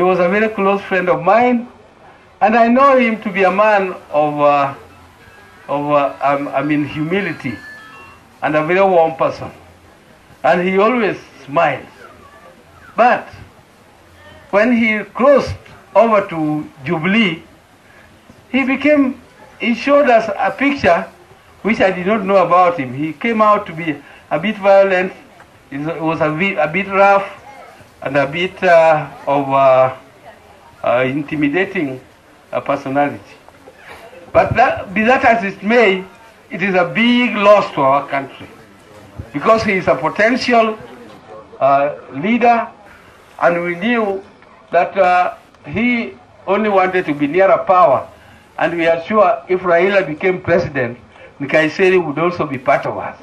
He was a very close friend of mine, and I know him to be a man of, uh, of uh, um, I mean, humility, and a very warm person. And he always smiles. But when he crossed over to Jubilee, he became, he showed us a picture which I did not know about him. He came out to be a bit violent, he was a bit, a bit rough, and a bit uh, of uh, uh, intimidating uh, personality. But that, be that as it may, it is a big loss to our country because he is a potential uh, leader, and we knew that uh, he only wanted to be nearer power, and we are sure if Raila became president, Nkaissery would also be part of us.